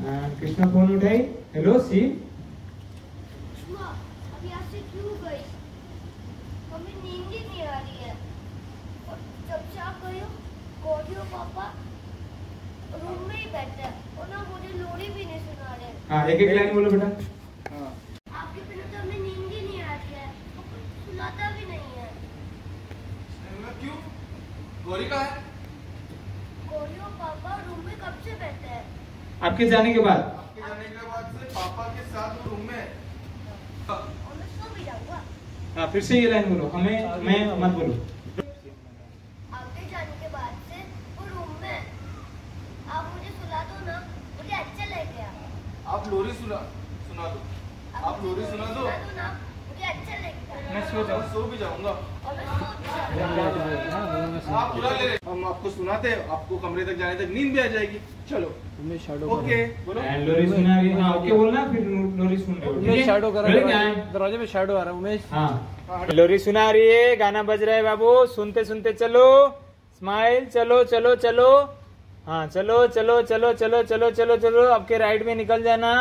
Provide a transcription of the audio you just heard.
Krishna phone उठाई। Hello सी सुषमा अब यहाँ से क्यों गई? हमें नींद ही नहीं आ रही है। और जब से आप गए हो गौरी और पापा रूम में ही बैठे हैं और ना मुझे लोरी भी नहीं सुना रहे। हाँ एक एक लाइन बोलो बेटा। आपके बिना तो हमें नींद ही नहीं आती है। सुलाता भी नहीं है। क्यों? गौरी कहाँ है? गौरी और पापा रूम में कब से बैठे हैं? आपके जाने के बाद। आपके जाने के बाद से पापा के साथ रूम में है। हाँ फिर से ये लाइन बोलो। हमें मैं मत बोलो। आपके जाने के बाद से वो रूम में आप मुझे सुला दो ना मुझे अच्छा लगेगा आप लोरी सुना सुना दो। आप लोरी सुना दो सुला दो ना मुझे अच्छा लगेगा मैं सो जाऊँ। सो भी जाऊँगा। और मैं सो भी जाऊँगा आप बुला ले हम आपको सुनाते हैं आपको कमरे तक जाने तक नींद भी आ जाएगी। चलो। ओके बोलो। लोरी सुना रही हाँ ओके बोलना फिर लोरी सुन रहे हो। है? शैडो कर बोले है? दरवाजे पे शैडो आ रहा है उमेश। हाँ। लोरी सुना रही है गाना बज रहा है बाबू। सुनते सुनते चलो। स्माइल चलो चलो चलो। हाँ चलो चलो चलो चलो चलो चलो चलो। आपके राइड में निकल जाना।